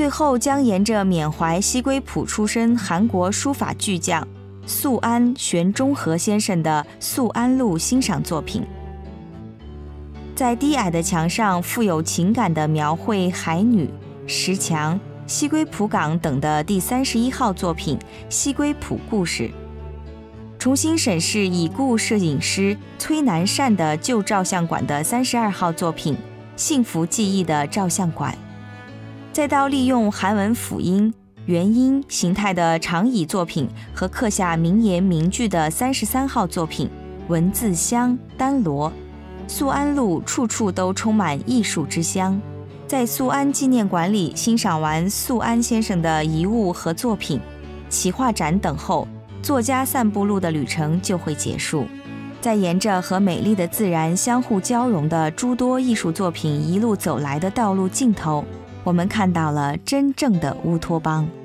最后将沿着缅怀西归浦出身韩国书法巨匠素安玄中和先生的《素安路》欣赏作品。在低矮的墙上，富有情感的描绘海女、石墙、西归浦港等的第三十一号作品《西归浦故事》。重新审视已故摄影师崔南善的旧照相馆的三十二号作品《幸福记忆的照相馆》。再到利用韩文辅音、元音形态的长椅作品和刻下名言名句的三十三号作品《文字香丹罗》。素安路处处都充满艺术之香，在素安纪念馆里欣赏完素安先生的遗物和作品、企画展等后，作家散步路的旅程就会结束。在沿着和美丽的自然相互交融的诸多艺术作品一路走来的道路尽头，我们看到了真正的乌托邦。